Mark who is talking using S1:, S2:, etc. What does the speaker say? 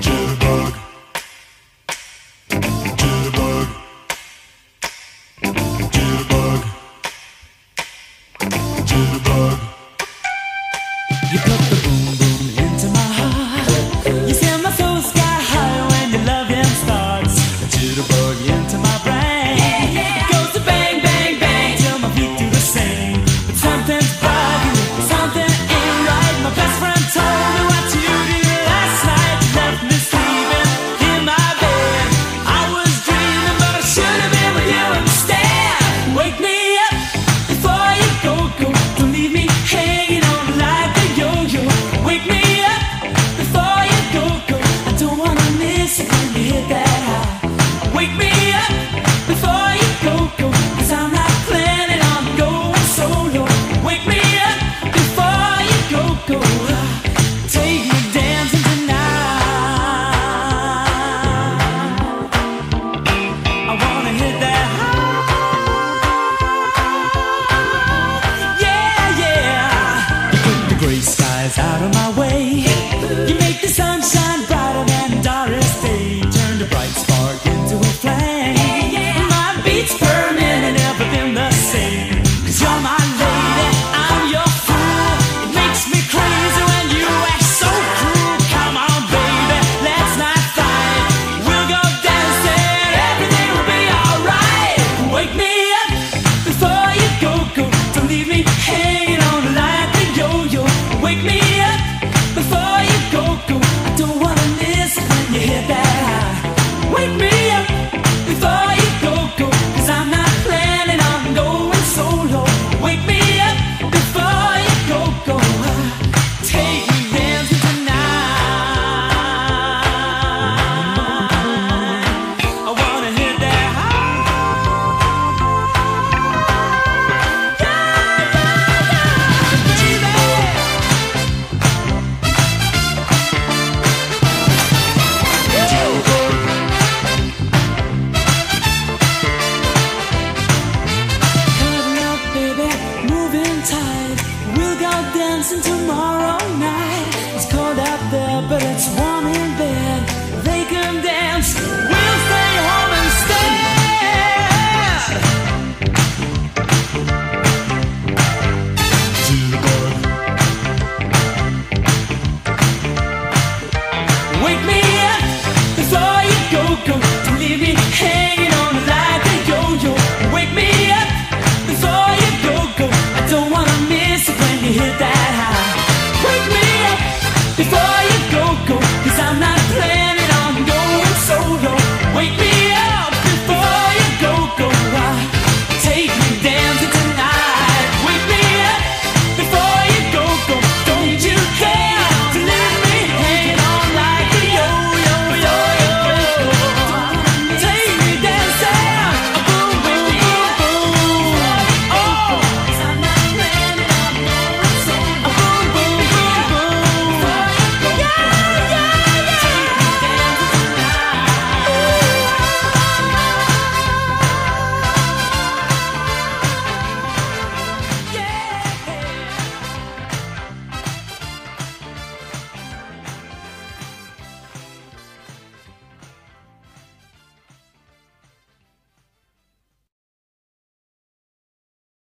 S1: Jitterbug.
S2: My way. Dancing tomorrow hit that